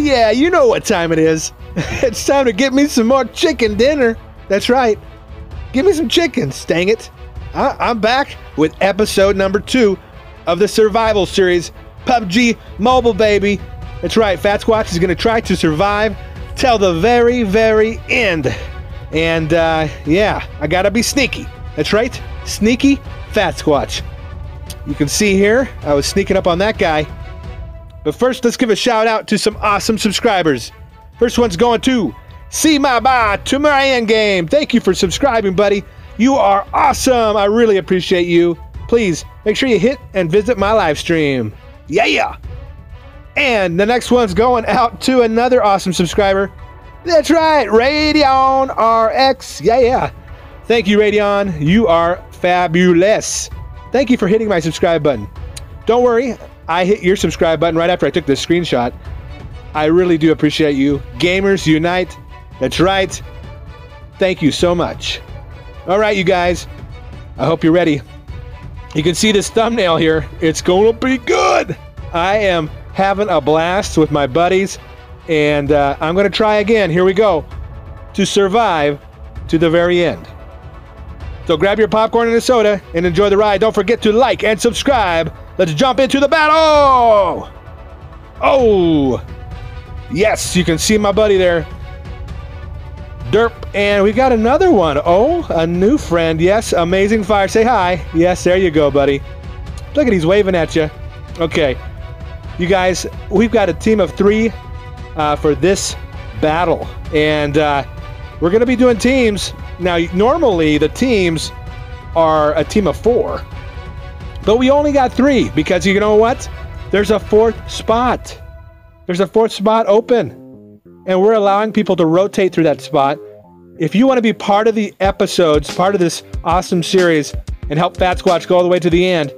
Yeah, you know what time it is. it's time to get me some more chicken dinner. That's right. Give me some chickens, dang it. I- I'm back with episode number two of the survival series, PUBG Mobile Baby. That's right, Fat Squatch is going to try to survive till the very, very end. And uh, yeah, I got to be sneaky. That's right, sneaky Fat Squatch. You can see here, I was sneaking up on that guy. But first, let's give a shout out to some awesome subscribers. First one's going to See My Ba to my end game. Thank you for subscribing, buddy. You are awesome. I really appreciate you. Please make sure you hit and visit my live stream. Yeah, yeah. And the next one's going out to another awesome subscriber. That's right, Radeon RX. Yeah, yeah. Thank you, Radeon. You are fabulous. Thank you for hitting my subscribe button. Don't worry, I hit your subscribe button right after I took this screenshot. I really do appreciate you. Gamers Unite. That's right. Thank you so much. All right, you guys. I hope you're ready. You can see this thumbnail here. It's going to be good. I am having a blast with my buddies, and uh, I'm going to try again. Here we go. To survive to the very end. So grab your popcorn and a soda and enjoy the ride. Don't forget to like and subscribe. Let's jump into the battle. Oh, yes, you can see my buddy there. Derp, and we got another one. Oh, a new friend. Yes, amazing fire. Say hi. Yes, there you go, buddy. Look at he's waving at you. Okay, you guys, we've got a team of three uh, for this battle, and uh, we're gonna be doing teams. Now, normally the teams are a team of four, but we only got three because you know what? There's a fourth spot. There's a fourth spot open and we're allowing people to rotate through that spot. If you want to be part of the episodes, part of this awesome series, and help Fat Squatch go all the way to the end,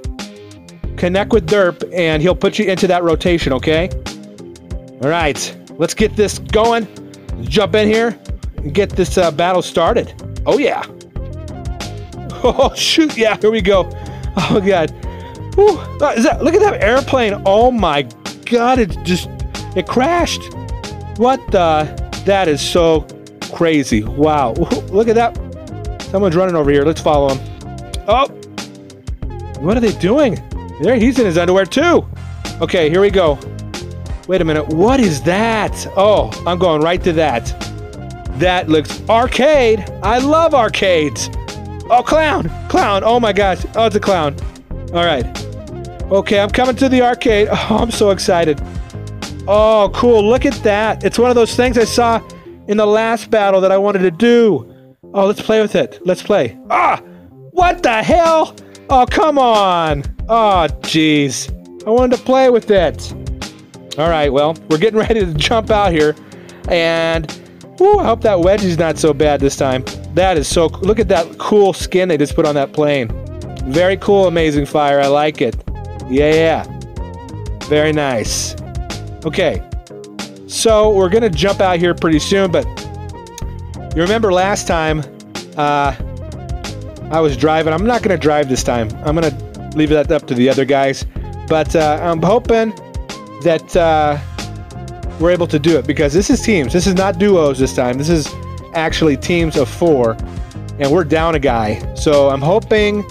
connect with Derp and he'll put you into that rotation, okay? All right, let's get this going. Jump in here and get this uh, battle started. Oh, yeah. Oh, shoot. Yeah, here we go. Oh, God. Uh, that, look at that airplane. Oh, my God. It just, it crashed. What the? That is so crazy. Wow. Look at that. Someone's running over here. Let's follow him. Oh. What are they doing? There, he's in his underwear too. Okay, here we go. Wait a minute. What is that? Oh, I'm going right to that. That looks arcade. I love arcades. Oh, clown. Clown. Oh my gosh. Oh, it's a clown. All right. Okay, I'm coming to the arcade. Oh, I'm so excited. Oh, cool. Look at that. It's one of those things I saw in the last battle that I wanted to do. Oh, let's play with it. Let's play. Ah! What the hell? Oh, come on. Oh, jeez. I wanted to play with it. All right, well, we're getting ready to jump out here. And whew, I hope that wedge is not so bad this time. That is so Look at that cool skin they just put on that plane. Very cool, amazing fire. I like it. Yeah yeah. Very nice. Okay, so we're gonna jump out here pretty soon, but you remember last time uh, I was driving. I'm not gonna drive this time. I'm gonna leave that up to the other guys, but uh, I'm hoping that uh, we're able to do it because this is teams. This is not duos this time. This is actually teams of four, and we're down a guy. So I'm hoping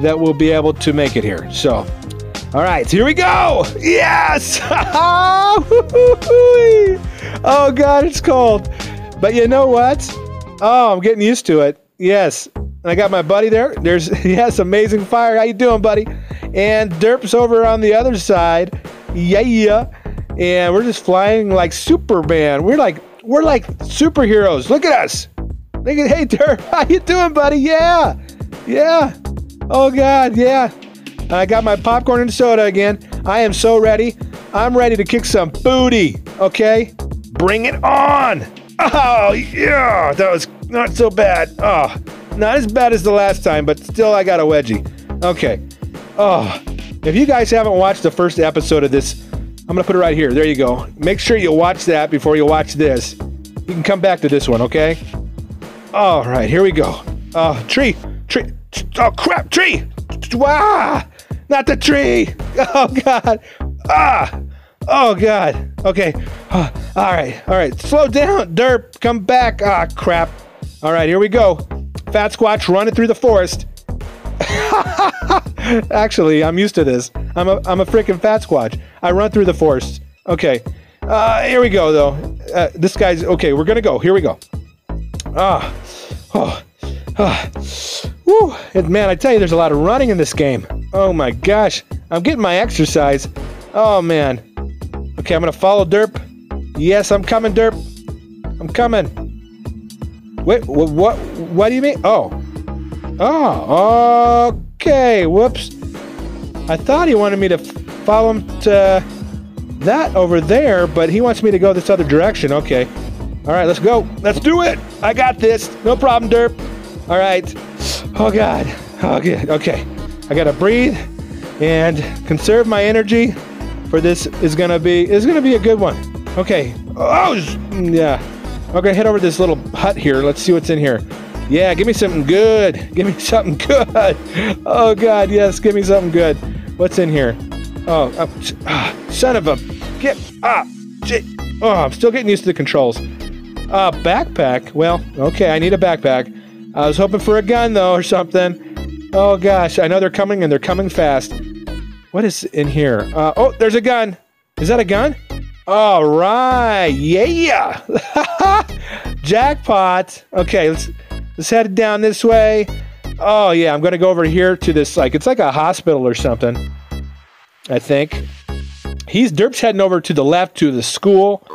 that we'll be able to make it here. So all right, here we go. Yes. oh God, it's cold. But you know what? Oh, I'm getting used to it. Yes. And I got my buddy there. There's yes, amazing fire. How you doing, buddy? And Derp's over on the other side. Yeah. And we're just flying like Superman. We're like we're like superheroes. Look at us. Look at hey Derp. How you doing, buddy? Yeah. Yeah. Oh God, yeah. I got my popcorn and soda again. I am so ready. I'm ready to kick some booty. Okay? Bring it on. Oh, yeah. That was not so bad. Oh, not as bad as the last time, but still, I got a wedgie. Okay. Oh, if you guys haven't watched the first episode of this, I'm to put it right here. There you go. Make sure you watch that before you watch this. You can come back to this one, okay? All right, here we go. Oh, tree, tree. Oh, crap, tree. Wow. Not the tree. Oh, God. Ah. Oh God. Okay. all right. All right. Slow down, Derp. Come back. Ah, crap. All right. Here we go. Fat Squatch running through the forest. Actually, I'm used to this. I'm a I'm a freaking Fat Squatch. I run through the forest. Okay. Uh, here we go though. Uh, this guy's okay. We're gonna go. Here we go. Ah. Oh. Ah. Woo. And man, I tell you, there's a lot of running in this game. Oh my gosh. I'm getting my exercise. Oh man. Okay, I'm gonna follow Derp. Yes, I'm coming, Derp. I'm coming. Wait, what? What, what do you mean? Oh. Oh, okay. Whoops. I thought he wanted me to follow him to that over there, but he wants me to go this other direction. Okay. All right, let's go. Let's do it. I got this. No problem, Derp. All right. Oh, God. Oh, good. Okay. I got to breathe and conserve my energy for this is going to be is going to be a good one. Okay. Oh, yeah. Okay, head over to this little hut here. Let's see what's in here. Yeah, give me something good. Give me something good. Oh, God, yes, give me something good. What's in here? Oh, uh, son of a... Get... Ah! Oh, I'm still getting used to the controls. Uh, backpack? Well, okay, I need a backpack. I was hoping for a gun, though, or something. Oh, gosh, I know they're coming, and they're coming fast. What is in here? Uh, oh, there's a gun. Is that a gun? All right. Yeah. Jackpot. Okay, let's let's head down this way. Oh yeah, I'm gonna go over here to this like it's like a hospital or something. I think. He's Derp's heading over to the left to the school,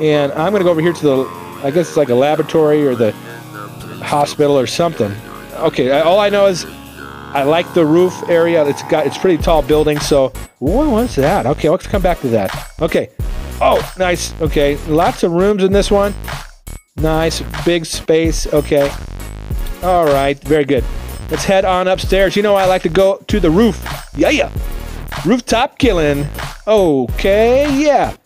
and I'm gonna go over here to the I guess it's like a laboratory or the hospital or something. Okay, all I know is I like the roof area. It's got it's pretty tall building, so what was that? Okay, let's come back to that. Okay. Oh, nice. Okay, lots of rooms in this one. Nice, big space. Okay. All right, very good. Let's head on upstairs. You know I like to go to the roof. Yeah, yeah. Rooftop killing. Okay, yeah.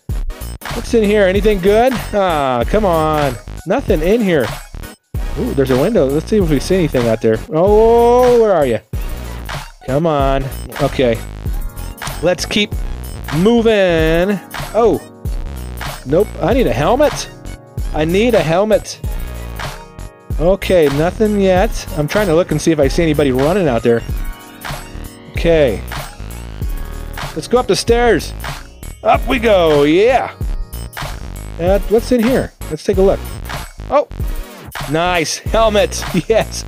What's in here? Anything good? Ah, come on. Nothing in here. Ooh, there's a window. Let's see if we see anything out there. Oh, where are you? Come on. Okay. Let's keep moving. Oh. Nope. I need a helmet. I need a helmet. Okay, nothing yet. I'm trying to look and see if I see anybody running out there. Okay. Let's go up the stairs. Up we go. Yeah. Uh, what's in here? Let's take a look. Oh, nice helmet. Yes.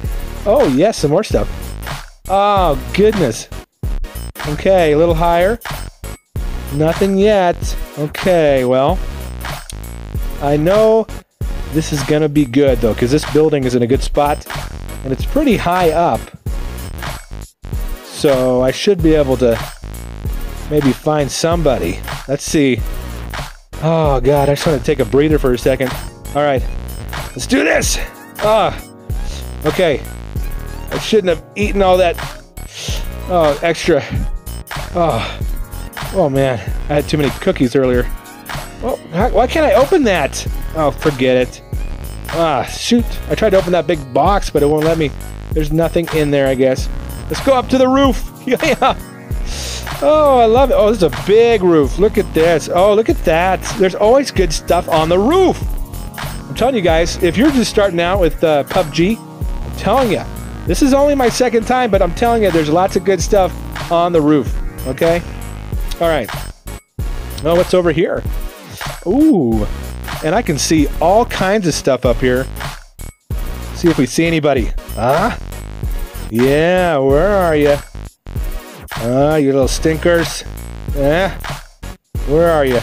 Oh, yes, some more stuff. Oh, goodness. Okay, a little higher. Nothing yet. Okay, well, I know this is gonna be good though, because this building is in a good spot, and it's pretty high up. So I should be able to maybe find somebody. Let's see. Oh god, I just want to take a breather for a second. All right, let's do this. Ah, okay. I shouldn't have eaten all that. Oh, extra. Oh, oh man, I had too many cookies earlier. Oh, why can't I open that? Oh, forget it. Ah, shoot. I tried to open that big box, but it won't let me. There's nothing in there, I guess. Let's go up to the roof. yeah. Oh, I love it. Oh, this is a big roof. Look at this. Oh, look at that. There's always good stuff on the roof. I'm telling you guys, if you're just starting out with uh, PUBG, I'm telling you, this is only my second time, but I'm telling you, there's lots of good stuff on the roof. Okay? All right. Oh, what's over here? Ooh, and I can see all kinds of stuff up here. See if we see anybody. Huh? Yeah, where are you? Ah, uh, you little stinkers. Yeah? Where are you?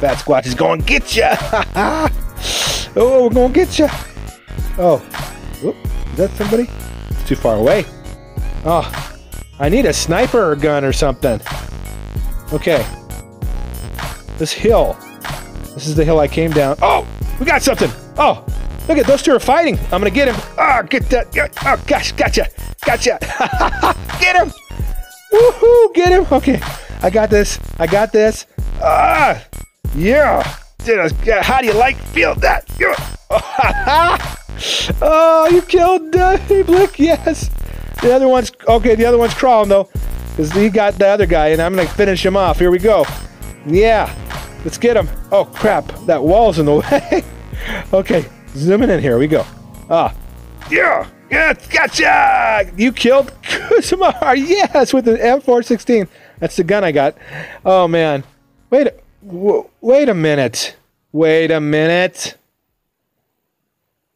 Fat Squatch is going to get you. oh, we're going to get you. Oh. Whoop. Is that somebody? It's too far away. Oh. I need a sniper gun or something. Okay. This hill. This is the hill I came down. Oh, we got something. Oh, look at those two are fighting. I'm gonna get him. Oh, get that. Oh gosh, gotcha, gotcha. get him. Woohoo! Get him. Okay, I got this. I got this. Ah, yeah. How do you like feel that? oh, you killed uh, Blick. Yes. The other one's okay. The other one's crawling though, because he got the other guy, and I'm gonna finish him off. Here we go. Yeah. Let's get him. Oh, crap. That wall's in the way. okay. Zooming in here. We go. Ah. Yeah. Yeah. Gotcha. You killed Kuzumar. Yes, with the M416. That's the gun I got. Oh, man. Wait. Wait a minute. Wait a minute.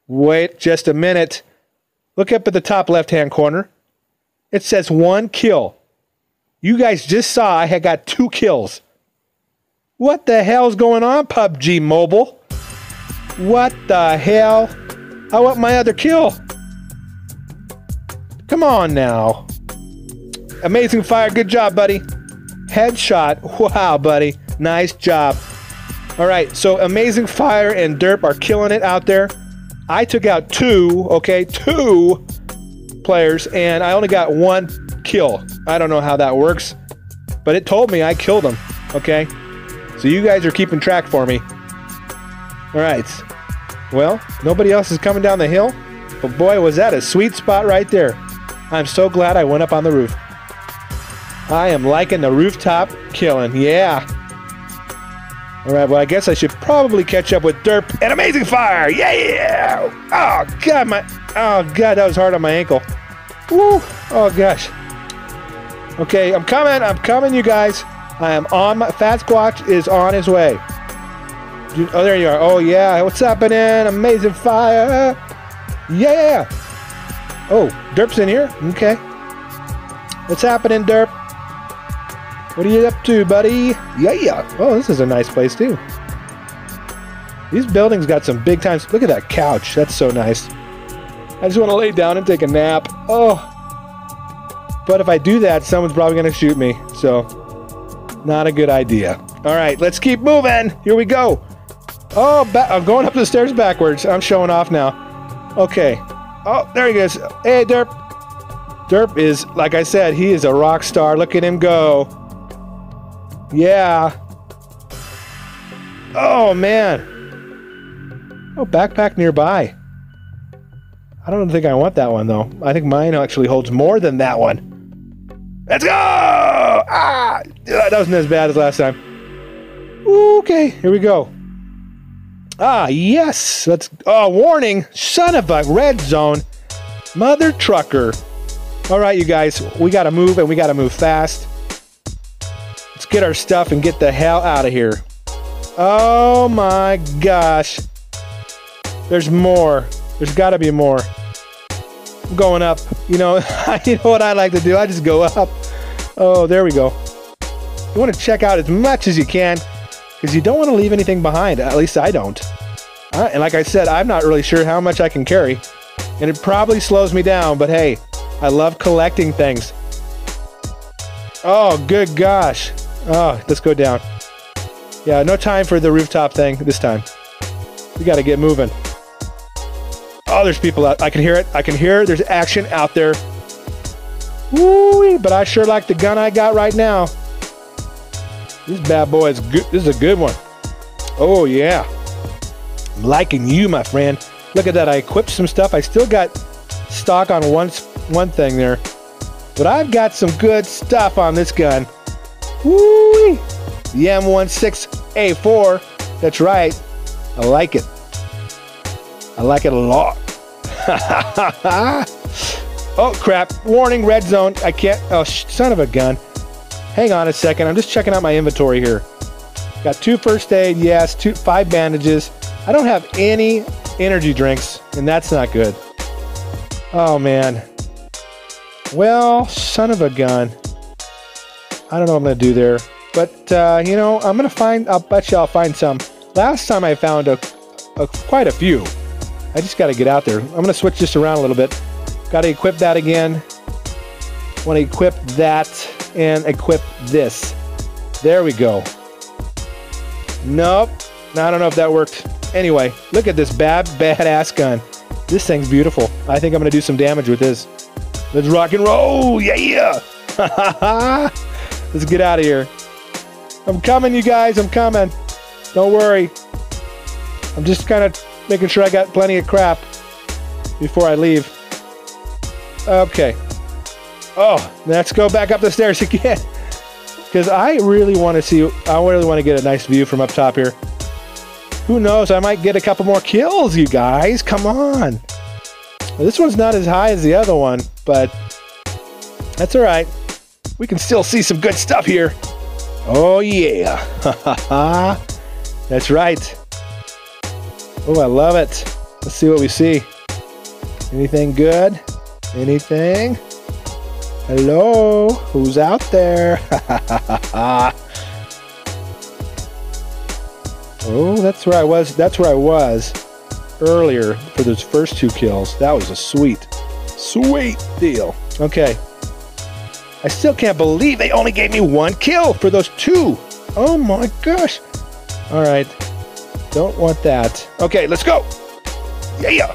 Wait just a minute. Look up at the top left hand corner. It says one kill. You guys just saw I had got two kills. What the hell's going on, PUBG Mobile? What the hell? I want my other kill. Come on now. Amazing fire. Good job, buddy. Headshot. Wow, buddy. Nice job. All right, so Amazing Fire and Derp are killing it out there. I took out two, okay, two players, and I only got one kill. I don't know how that works, but it told me I killed them, okay? So you guys are keeping track for me. All right. Well, nobody else is coming down the hill, but boy, was that a sweet spot right there. I'm so glad I went up on the roof. I am liking the rooftop killing, yeah. All right, well, I guess I should probably catch up with Derp and Amazing Fire. Yeah! Oh, God, my... Oh, God, that was hard on my ankle. Woo! Oh, gosh. Okay, I'm coming. I'm coming, you guys. Um, I am on my... Fat Squatch is on his way. Oh, there you are. Oh, yeah. What's happening? Amazing Fire. Yeah! Oh, Derp's in here? Okay. What's happening, Derp? What are you up to, buddy? Yeah, yeah. Oh, this is a nice place, too. These buildings got some big times. Look at that couch. That's so nice. I just want to lay down and take a nap. Oh. But if I do that, someone's probably going to shoot me. So, not a good idea. All right, let's keep moving. Here we go. Oh, I'm going up the stairs backwards. I'm showing off now. Okay. Oh, there he goes. Hey, Derp. Derp is, like I said, he is a rock star. Look at him go. Yeah. Oh, man. Oh, backpack nearby. I don't think I want that one, though. I think mine actually holds more than that one. Let's go! Ah! That wasn't as bad as last time. Okay, here we go. Ah, yes! Let's... Oh, warning! Son of a red zone! Mother trucker! Alright, you guys, we gotta move, and we gotta move fast Let's get our stuff and get the hell out of here. Oh my gosh. There's more. There's got to be more. I'm going up. You know, you know what I like to do? I just go up. Oh, there we go. You want to check out as much as you can because you don't want to leave anything behind. At least I don't. Uh, and like I said, I'm not really sure how much I can carry. And it probably slows me down, but hey, I love collecting things. Oh, good gosh. Oh, let's go down. Yeah, no time for the rooftop thing this time. We gotta get moving. Oh, there's people out. I can hear it. I can hear it. There's action out there. Woo! But I sure like the gun I got right now. This bad boy is good. This is a good one. Oh yeah. I'm liking you, my friend. Look at that. I equipped some stuff. I still got stock on one one thing there, but I've got some good stuff on this gun. Woo! The M16A4. That's right. I like it. I like it a lot. oh, crap. Warning, red zone. I can't. Oh, son of a gun. Hang on a second. I'm just checking out my inventory here. Got two first aid, yes, two five bandages. I don't have any energy drinks, and that's not good. Oh man. Well, son of a gun. I don't know what I'm to do there. But, uh, you know, I'm going to find, I'll bet you I'll find some. Last time I found a, a quite a few. I just got to get out there. I'm going to switch this around a little bit. Got to equip that again. Want to equip that and equip this. There we go. Nope. Now, I don't know if that worked. Anyway, look at this bad, badass gun. This thing's beautiful. I think I'm going to do some damage with this. Let's rock and roll. Yeah. Let's get out of here. I'm coming, you guys. I'm coming. Don't worry. I'm just kind of making sure I got plenty of crap before I leave. Okay. Oh, let's go back up the stairs again. because I really want to see. I really want to get a nice view from up top here. Who knows? I might get a couple more kills, you guys. Come on. This one's not as high as the other one, but that's all right. We can still see some good stuff here. Oh, yeah. that's right. Oh, I love it. Let's see what we see. Anything good? Anything? Hello? Who's out there? oh, that's where I was. That's where I was earlier for those first two kills. That was a sweet, sweet deal. Okay. I still can't believe they only gave me one kill for those two. Oh my gosh. All right. Don't want that. Okay, let's go. Yeah.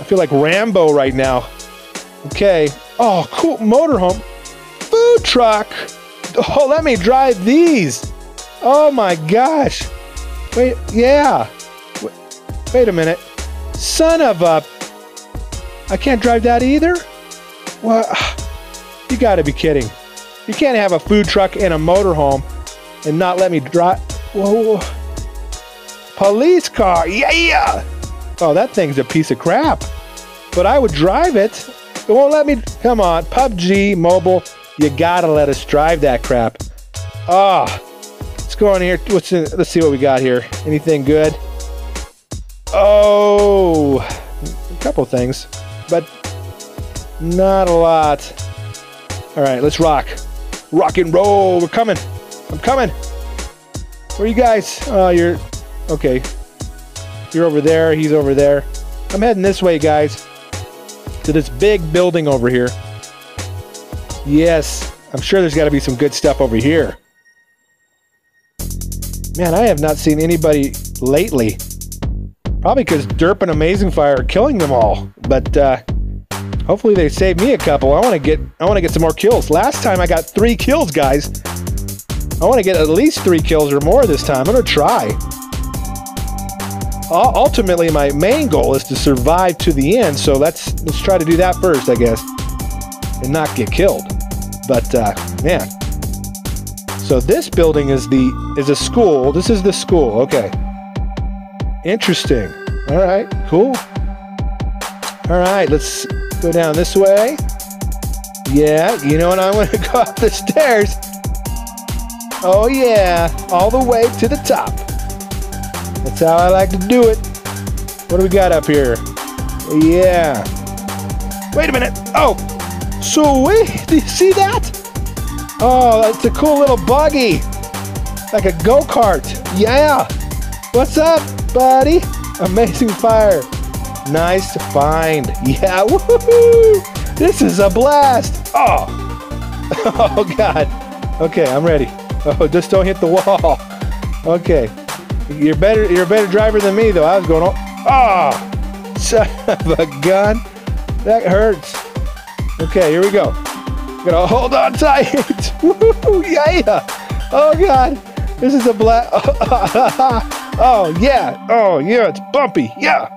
I feel like Rambo right now. Okay. Oh, cool. Motorhome. Food truck. Oh, let me drive these. Oh my gosh. Wait, yeah. Wait a minute. Son of a... I can't drive that either? What? You gotta be kidding. You can't have a food truck and a motorhome and not let me drive. Whoa. Police car. Yeah, yeah. Oh, that thing's a piece of crap. But I would drive it. It won't let me. Come on. PUBG Mobile. You gotta let us drive that crap. Ah. Oh, let's go on here. What's in, let's see what we got here. Anything good? Oh, a couple things, but not a lot. All right, let's rock. Rock and roll. We're coming. I'm coming. Where are you guys? Oh, you're okay. You're over there. He's over there. I'm heading this way, guys, to this big building over here. Yes, I'm sure there's got to be some good stuff over here. Man, I have not seen anybody lately Probably because Derp and Amazing Fire are killing them all. But uh, hopefully they save me a couple. I want to get I want to get some more kills. Last time I got three kills, guys. I want to get at least three kills or more this time. I'm gonna try. Ultimately, my main goal is to survive to the end. So let's let's try to do that first, I guess, and not get killed. But uh, man, so this building is the is a school. This is the school. Okay. Interesting. All right, cool. All right, let's go down this way. Yeah, you know what? I want to go up the stairs. Oh, yeah, all the way to the top. That's how I like to do it. What do we got up here? Yeah. Wait a minute. Oh, sweet. Do you see that? Oh, that's a cool little buggy. Like a go kart. Yeah. What's up? buddy. Amazing fire. Nice to find. Yeah, woohoo! This is a blast. Oh. Oh, God. Okay, I'm ready. Oh, just don't hit the wall. Okay. You're better you're a better driver than me though. I was going Oh ah, son of a gun. That hurts. Okay, here we go. Gonna hold on tight. Woo, yeah. Oh god. This is a black. Oh, yeah. Oh, yeah, it's bumpy. Yeah.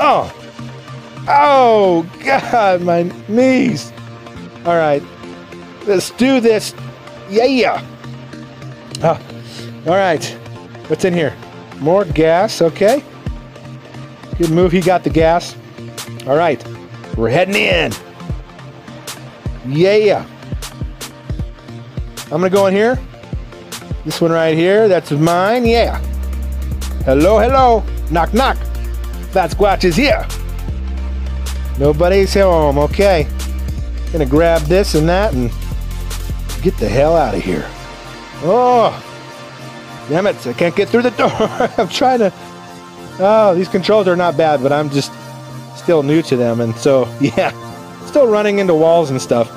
Oh. Oh, God, my knees. All right. Let's do this. Yeah. Oh. All right. What's in here? More gas. Okay. Good move. He got the gas. All right. We're heading in. Yeah. I'm to go in here. This one right here. That's mine. Yeah. Hello, hello. Knock, knock. Fat Squatch is here. Nobody's home. Okay. Gonna grab this and that and get the hell out of here. Oh, damn it. I can't get through the door. I'm trying to. Oh, these controls are not bad, but I'm just still new to them. And so, yeah, still running into walls and stuff.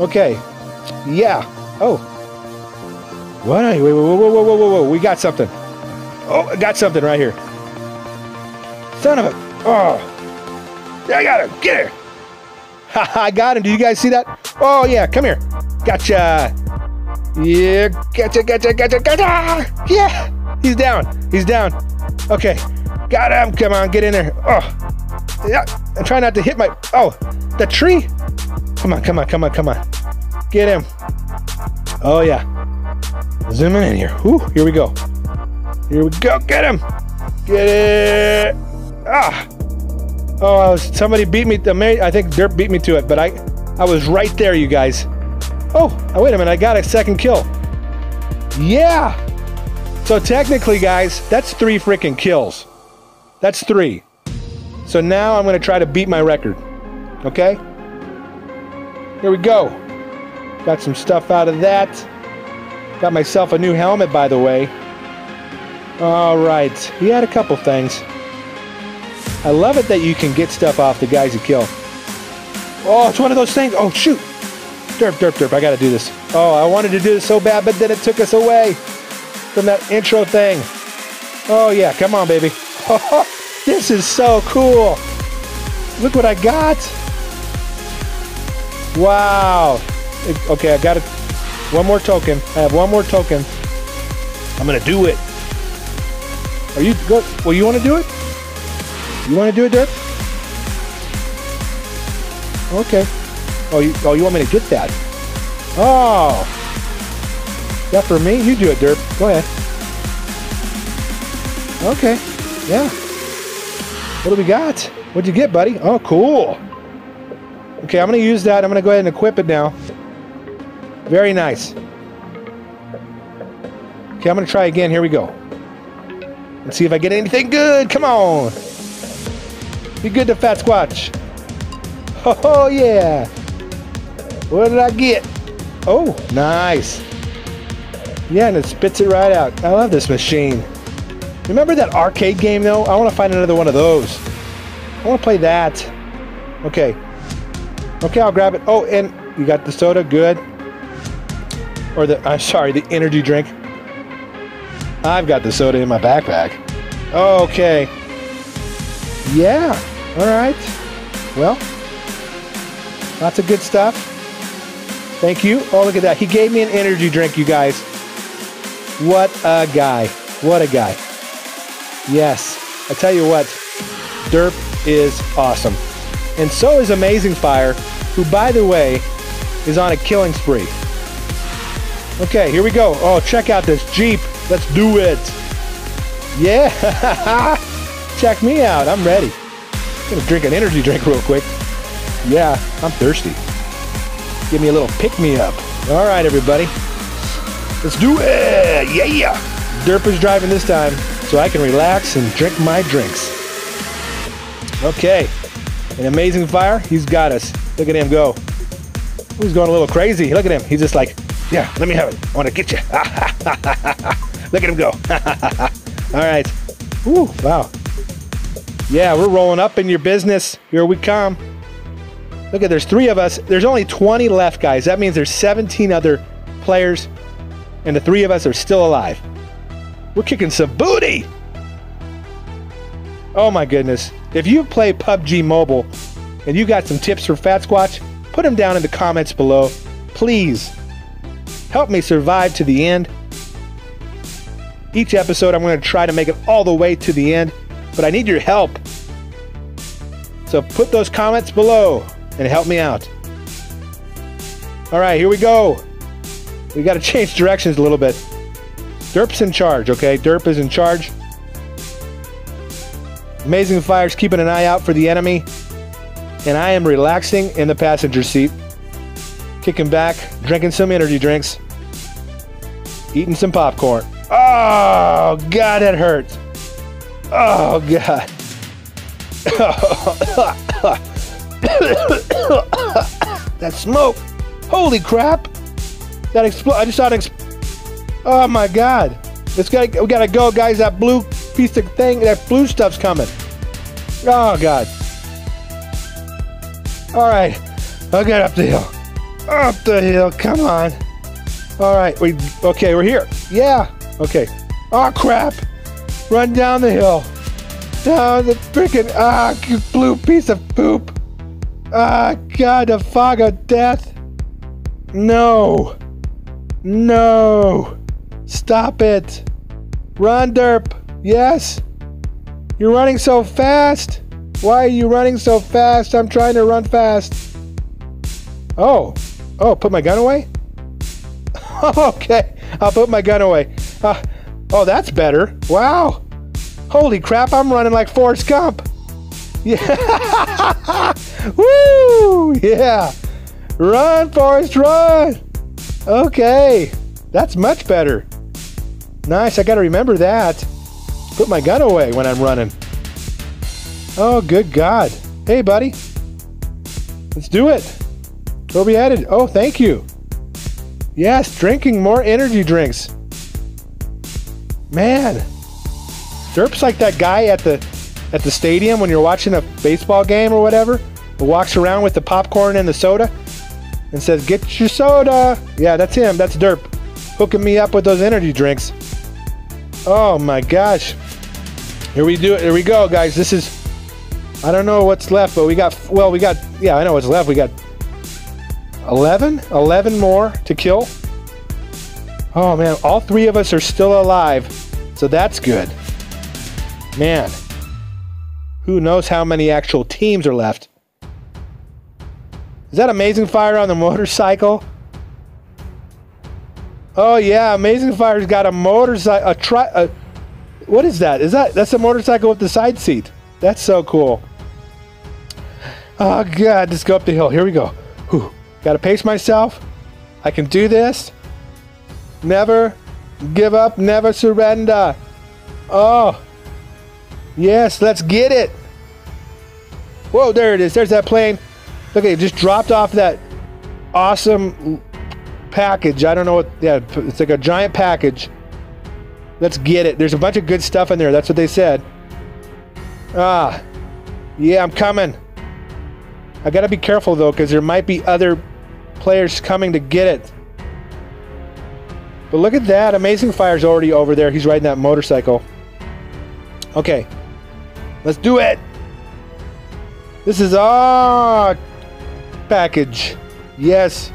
Okay. Yeah. Oh. What? Wait, wait, whoa, whoa, whoa, whoa, whoa, whoa. We got something. Oh, I got something right here. Son of a... Oh. I got him. Get here. I got him. Do you guys see that? Oh, yeah. Come here. Gotcha. Yeah. Gotcha, gotcha, gotcha, gotcha. Yeah. He's down. He's down. Okay. Got him. Come on. Get in there. Oh. Yeah. I'm trying not to hit my... Oh. The tree. Come on, come on, come on, come on. Get him. Oh, yeah. Zooming in here. Whew, here we go. Here we go. Get him. Get it. Ah. Oh, somebody beat me. I think Derp beat me to it, but I, I was right there, you guys. Oh, oh, wait a minute. I got a second kill. Yeah. So technically, guys, that's three freaking kills. That's three. So now I'm going to try to beat my record. Okay? Here we go. Got some stuff out of that. Got myself a new helmet, by the way. All right. He had a couple things. I love it that you can get stuff off the guys you kill. Oh, it's one of those things. Oh, shoot. Derp, derp, derp. I got to do this. Oh, I wanted to do this so bad, but then it took us away from that intro thing. Oh, yeah. Come on, baby. this is so cool. Look what I got. Wow. Okay, I got it. One more token. I have one more token. I'm going to do it. Are you good? Well, you want to do it? You want to do it, Dirk? Okay. Oh, you, oh, you want me to get that? Oh. That for me? You do it, Derp. Go ahead. Okay. Yeah. What do we got? What'd you get, buddy? Oh, cool. Okay, I'm going to use that. I'm going to go ahead and equip it now. Very nice. Okay, I'm going to try again. Here we go. Let's see if I get anything good. Come on. Be good to Fat Squatch. Oh, yeah. What did I get? Oh, nice. Yeah, and it spits it right out. I love this machine. Remember that arcade game, though? I want to find another one of those. I want to play that. Okay. Okay, I'll grab it. Oh, and you got the soda. Good. Or the, I'm sorry, the energy drink. I've got the soda in my backpack. Okay. Yeah. All right. Well, lots of good stuff. Thank you. Oh, look at that. He gave me an energy drink, you guys. What a guy. What a guy. Yes. I tell you what, Derp is awesome. And so is Amazing Fire, who, by the way, is on a killing spree. Okay, here we go. Oh, check out this Jeep. Let's do it. Yeah. check me out. I'm ready. I'm gonna drink an energy drink real quick. Yeah, I'm thirsty. Give me a little pick me up. All right, everybody. Let's do it. Yeah. Derp is driving this time, so I can relax and drink my drinks. Okay. An amazing fire. He's got us. Look at him go. He's going a little crazy. Look at him. He's just like, yeah, let me have it. I want to get you. Look at him go. All right. Ooh, wow. Yeah, we're rolling up in your business. Here we come. Look at there's three of us. There's only 20 left, guys. That means there's 17 other players, and the three of us are still alive. We're kicking some booty. Oh my goodness. If you play PUBG Mobile and you got some tips for Fat Squatch, put them down in the comments below. Please help me survive to the end. Each episode, I'm going to try to make it all the way to the end, but I need your help. So put those comments below and help me out. All right, here we go. We got to change directions a little bit. Derp's in charge, okay? Derp is in charge. Amazing Fire's keeping an eye out for the enemy. And I am relaxing in the passenger seat. Kicking back, drinking some energy drinks. Eating some popcorn. Oh, God, that hurts. Oh, God. that smoke. Holy crap. That explode. I just saw it. oh, my God. It's got we gotta go, guys. That blue piece of thing, that blue stuff's coming. Oh God. All right, I'll get up the hill. Up the hill, come on. All right, we okay, we're here. Yeah. Okay. Oh crap! Run down the hill. Down the freaking ah blue piece of poop. Ah God, the fog of death. No. No. Stop it. Run, Derp. Yes. You're running so fast. Why are you running so fast? I'm trying to run fast. Oh, Oh, put my gun away? okay, I'll put my gun away. Uh, oh, that's better. Wow. Holy crap, I'm running like Forrest Gump. Yeah. Woo! Yeah. Run, Forrest, run. Okay. That's much better. Nice, I gotta remember that. Put my gun away when I'm running. Oh, good God. Hey, buddy. Let's do it. Where we headed? Oh, thank you. Yes, drinking more energy drinks. Man. Derp's like that guy at the at the stadium when you're watching a baseball game or whatever, who walks around with the popcorn and the soda and says, Get your soda. Yeah, that's him. That's Derp. Hooking me up with those energy drinks. Oh my gosh. Here we do it. Here we go, guys. This is I don't know what's left, but we got well, we got yeah, I know what's left. We got 11, 11 more to kill. Oh man, all three of us are still alive. So that's good. Man. Who knows how many actual teams are left? Is that Amazing Fire on the motorcycle? Oh yeah, Amazing Fire's got a motorcycle. A tri. A, what is that? Is that that's a motorcycle with the side seat? That's so cool. Oh god, let's go up the hill. Here we go. Whew. Gotta pace myself. I can do this. Never give up, never surrender. Oh. Yes, let's get it. Whoa, there it is. There's that plane. Look, it just dropped off that awesome package. I don't know what. Yeah, it's like a giant package. Let's get it. There's a bunch of good stuff in there. That's what they said. Ah, yeah, I'm coming. I gotta be careful though, because there might be other players coming to get it. But look at that. Amazing Fire's already over there. He's riding that motorcycle. Okay. Let's do it. This is our package. Yes.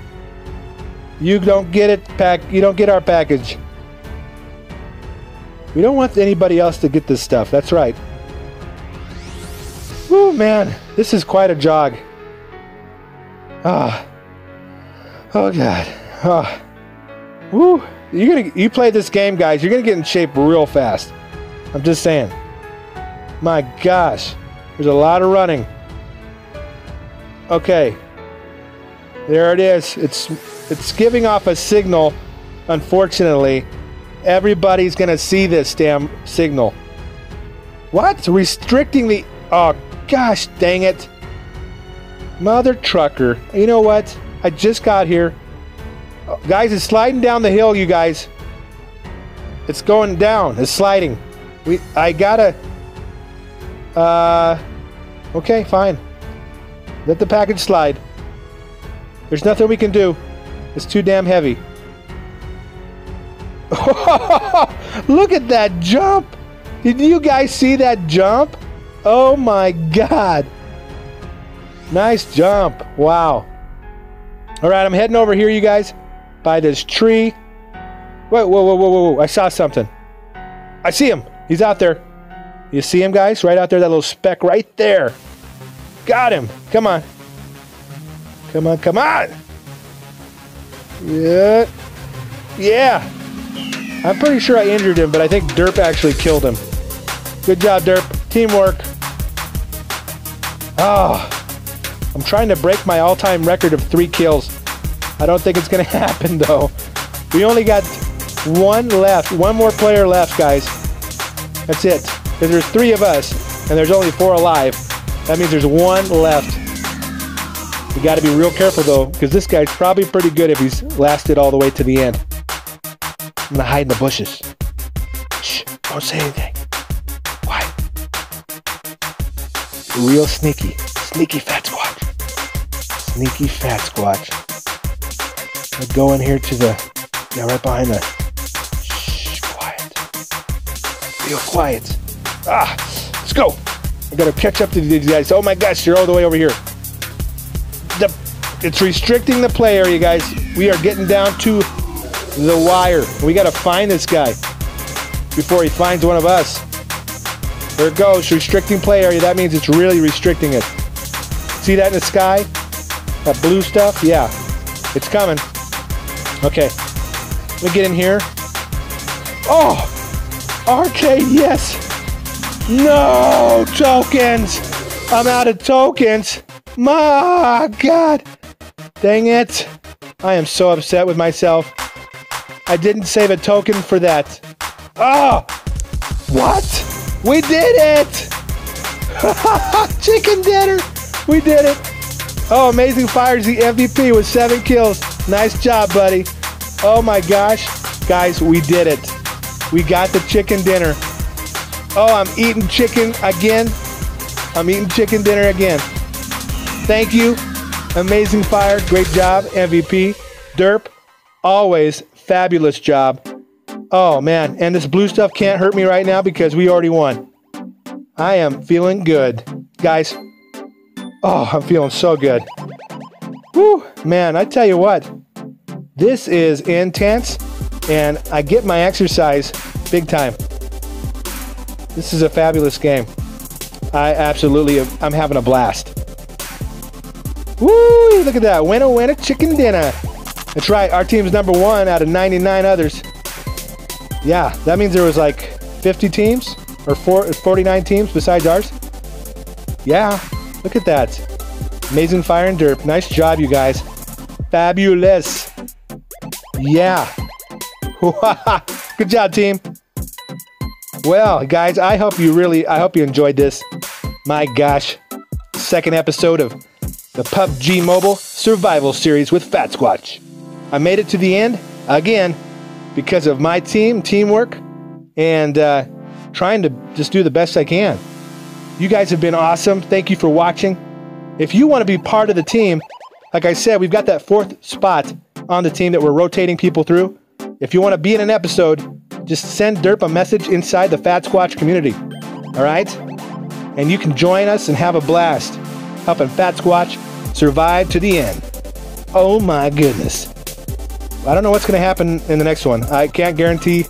You don't get it pack you don't get our package. We don't want anybody else to get this stuff. That's right. Oh man, this is quite a jog. Ah. Oh god. Ah. Woo. You're gonna you play this game, guys, you're gonna get in shape real fast. I'm just saying. My gosh. There's a lot of running. Okay. There it is. It's it's giving off a signal. Unfortunately, everybody's gonna see this damn signal. What? Restricting the Oh gosh dang it. Mother trucker. You know what? I just got here. Guys, it's sliding down the hill, you guys. It's going down. It's sliding. We I gotta uh okay, fine. Let the package slide. There's nothing we can do. It's too damn heavy. Look at that jump! Did you guys see that jump? Oh my god! Nice jump. Wow. Alright, I'm heading over here, you guys, by this tree. Whoa, whoa, whoa, whoa, whoa, I saw something. I see him. He's out there. You see him, guys? Right out there, that little speck right there. Got him. Come on. Come on, come on. Yeah. Yeah. I'm pretty sure I injured him, but I think Derp actually killed him. Good job, Derp. Teamwork. Oh. I'm trying to break my all-time record of three kills. I don't think it's going to happen, though. We only got one left. One more player left, guys. That's it. Because there's three of us, and there's only four alive. That means there's one left. We got to be real careful though, because this guy's probably pretty good if he's lasted all the way to the end. I'm gonna hide in the bushes. Shh, don't say anything. Why? Real sneaky. Sneaky fat squatch. Sneaky fat squatch. I go in here to the, yeah, right behind the, shh, quiet. Real quiet. Ah, let's go. I gotta catch up to these guys. Oh my gosh, you're all the way over here. The, it's restricting the play area, guys. We are getting down to the wire. We gotta find this guy before he finds one of us. There it goes, restricting play area. That means it's really restricting it. See that in the sky? That blue stuff? Yeah. It's coming. Okay. Let me get in here. Oh! Arcade, yes! No tokens! I'm out of tokens! My God! Dang it! I am so upset with myself. I didn't save a token for that. Oh! What? We did it! Chicken dinner! We did it! Oh, Amazing Fire's the MVP with seven kills. Nice job, buddy. Oh my gosh. Guys, we did it. We got the chicken dinner. Oh, I'm eating chicken again. I'm eating chicken dinner again. Thank you, Amazing Fire. Great job, MVP. Derp, always fabulous job. Oh man, and this blue stuff can't hurt me right now because we already won. I am feeling good. Guys, oh, I'm feeling so good. Whew, man, I tell you what, this is intense and I get my exercise big time. This is a fabulous game. I absolutely, I'm having a blast. Woo, look at that. Winner, winner, chicken dinner. That's right, our team's number one out of 99 others. Yeah, that means there was like 50 teams or 49 teams besides ours. Yeah, look at that. Amazing Fire and Derp. Nice job, you guys. Fabulous. Yeah. Good job, team. Well, guys, I hope you really, I hope you enjoyed this. My gosh, second episode of the PUBG Mobile Survival Series with Fat Squatch. I made it to the end again because of my team, teamwork, and uh, trying to just do the best I can. You guys have been awesome. Thank you for watching. If you want to be part of the team, like I said, we've got that fourth spot on the team that we're rotating people through. If you want to be in an episode, just send Derp a message inside the Fat Squatch community. All right? And you can join us and have a blast, helping Fat Squatch survive to the end. Oh my goodness. I don't know what's going to happen in the next one. I can't guarantee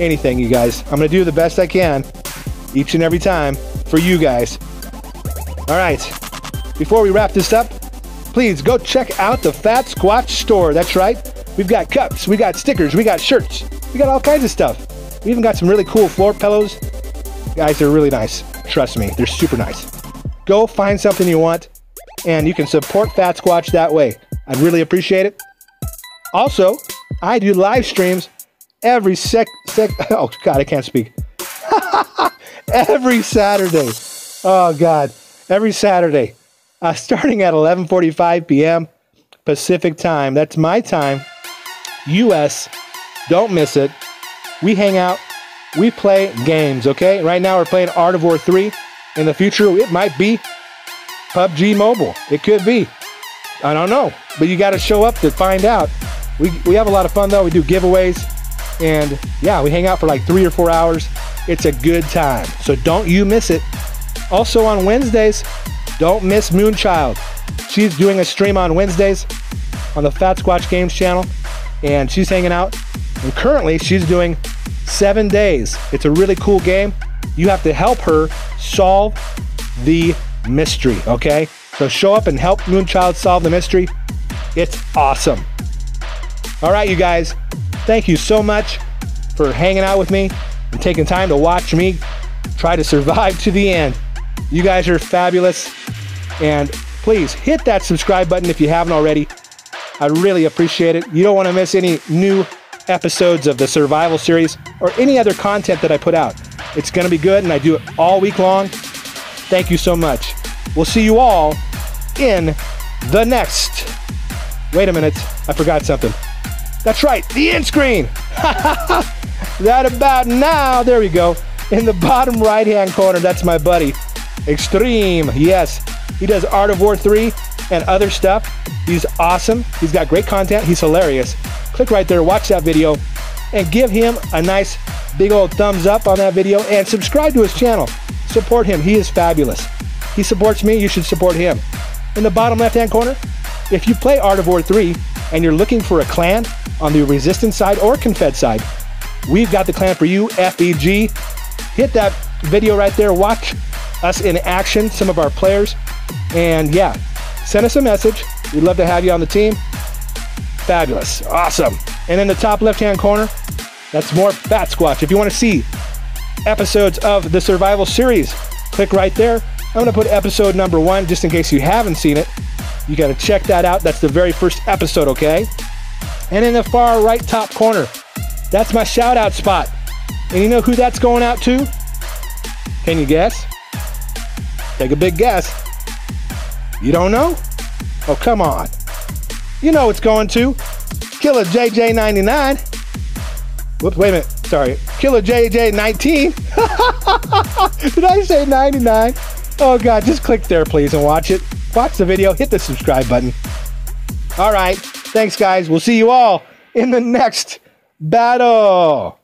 anything, you guys. I'm going to do the best I can each and every time for you guys. All right. Before we wrap this up, please go check out the Fat Squatch store. That's right. We've got cups, we got stickers, we got shirts, we got all kinds of stuff. We even got some really cool floor pillows. Guys, they're really nice. Trust me, they're super nice. Go find something you want, and you can support Fat Squatch that way. I'd really appreciate it. Also, I do live streams every sec sec. Oh God, I can't speak. every Saturday. Oh God, every Saturday, uh, starting at 11:45 p.m. Pacific time. That's my time. U.S. Don't miss it. We hang out. We play games. Okay. Right now we're playing Art of War 3. In the future, it might be PUBG Mobile. It could be. I don't know, but you got to show up to find out. We, we have a lot of fun though. We do giveaways and yeah, we hang out for like three or four hours. It's a good time. So don't you miss it. Also on Wednesdays, don't miss Moonchild. She's doing a stream on Wednesdays on the Fat Squatch Games channel and she's hanging out. And currently she's doing seven days. It's a really cool game. You have to help her solve the mystery, okay? So show up and help Moonchild solve the mystery. It's awesome. All right, you guys, thank you so much for hanging out with me and taking time to watch me try to survive to the end. You guys are fabulous. And please hit that subscribe button if you haven't already. I really appreciate it. You don't want to miss any new episodes of the survival series or any other content that I put out. It's going to be good, and I do it all week long. Thank you so much. We'll see you all in the next. Wait a minute, I forgot something. That's right, the end screen. that about now. There we go. In the bottom right hand corner, that's my buddy. Extreme. Yes, he does Art of War 3 and other stuff. He's awesome. He's got great content. He's hilarious. Click right there, watch that video, and give him a nice big old thumbs up on that video and subscribe to his channel. Support him. He is fabulous. He supports me. You should support him. In the bottom left hand corner, if you play Art of War 3 and you're looking for a clan on the Resistance side or Confed side, we've got the clan for you, FEG. Hit that video right there. Watch us in action, some of our players. And yeah, send us a message. We'd love to have you on the team. Fabulous. Awesome. And in the top left hand corner, that's more Fat Squatch. If you want to see episodes of the survival series, click right there. I'm going to put episode number one just in case you haven't seen it. You got to check that out. That's the very first episode, okay? And in the far right top corner, that's my shout out spot. And you know who that's going out to? Can you guess? Take a big guess. You don't know? Oh, come on. You know it's going to. Killer JJ99. Whoops, wait a minute. Sorry. Killer JJ19. Did I say 99? Oh, God. Just click there, please, and watch it. Watch the video. Hit the subscribe button. All right. Thanks, guys. We'll see you all in the next battle.